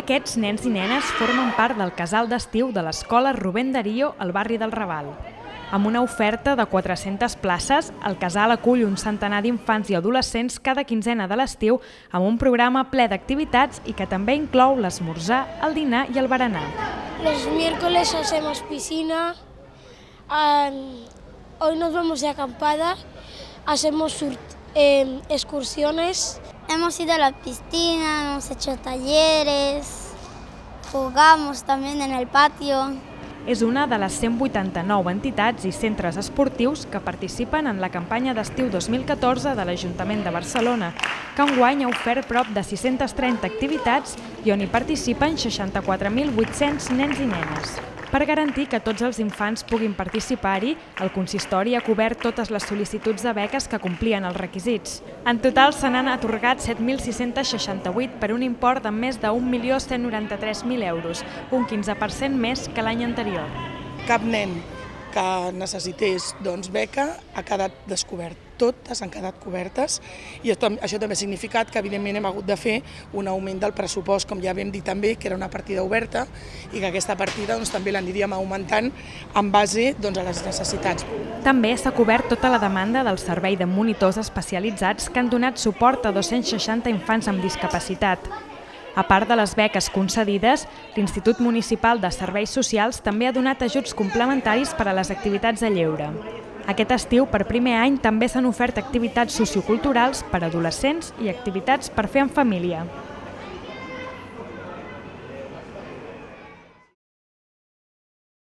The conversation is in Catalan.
Aquests nens i nenes formen part del casal d'estiu de l'escola Rubén Darío al barri del Raval. Amb una oferta de 400 places, el casal acull un centenar d'infants i adolescents cada quinzena de l'estiu amb un programa ple d'activitats i que també inclou l'esmorzar, el dinar i el berenar. Los miércoles hacemos piscina, eh, hoy nos vamos de acampada, hacemos eh, excursiones, Hemos ido a la piscina, hemos hecho talleres, jugamos también en el patio. És una de les 189 entitats i centres esportius que participen en la campanya d'estiu 2014 de l'Ajuntament de Barcelona, que enguany ha ofert prop de 630 activitats i on hi participen 64.800 nens i nenes. Per garantir que tots els infants puguin participar-hi, el consistori ha cobert totes les sol·licituds de beques que complien els requisits. En total se n'han atorgat 7.668 per un import de més de 1.193.000 euros, un 15% més que l'any anterior. cap nen que necessités doncs, beca ha quedat descobert. Totes han quedat cobertes i això, també ha significat que evidentment hem hagut de fer un augment del pressupost, com ja vam dir també, que era una partida oberta i que aquesta partida doncs, també l'aniríem augmentant en base doncs, a les necessitats. També s'ha cobert tota la demanda del servei de monitors especialitzats que han donat suport a 260 infants amb discapacitat. A part de les beques concedides, l'Institut Municipal de Serveis Socials també ha donat ajuts complementaris per a les activitats de lleure. Aquest estiu, per primer any, també s'han ofert activitats socioculturals per a adolescents i activitats per fer en família.